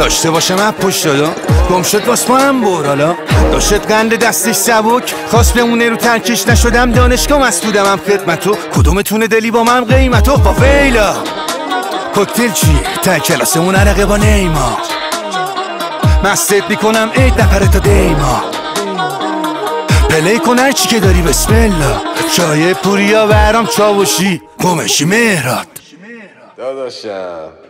داشته باشم من پشت دادا گم شد واس ما هم بور حالا. داشت قند دستش سبک. خواست بمونه رو ترکش. نشدم دانشگاه مسئولم هم خدمتو کدومتونه دلی با من قیمتو با فیلا کوکتل چیه تا کلاسمون عرقه با نیما مستت می‌کنم عید نپره تا دیما. پلی کن هر چی که داری بسم الله چای پوریا برام چاوشی. گمشی مهراد. داداشم.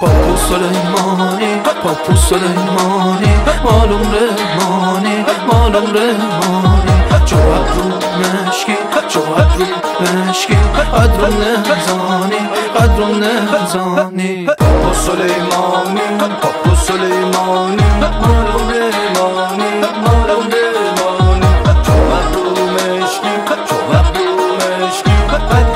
پاپو سلیمانی پاپو سلیمانی مالم رحمانی مالم رحمانی چو رو مشکی چو رو مشکی. قدرم نهزانی قدرم نهزانی. پاپو سلیمانی پاپو سلیمانی مالم رحمانی مالم رحمانی چو رو مشکی چو رو مشکی.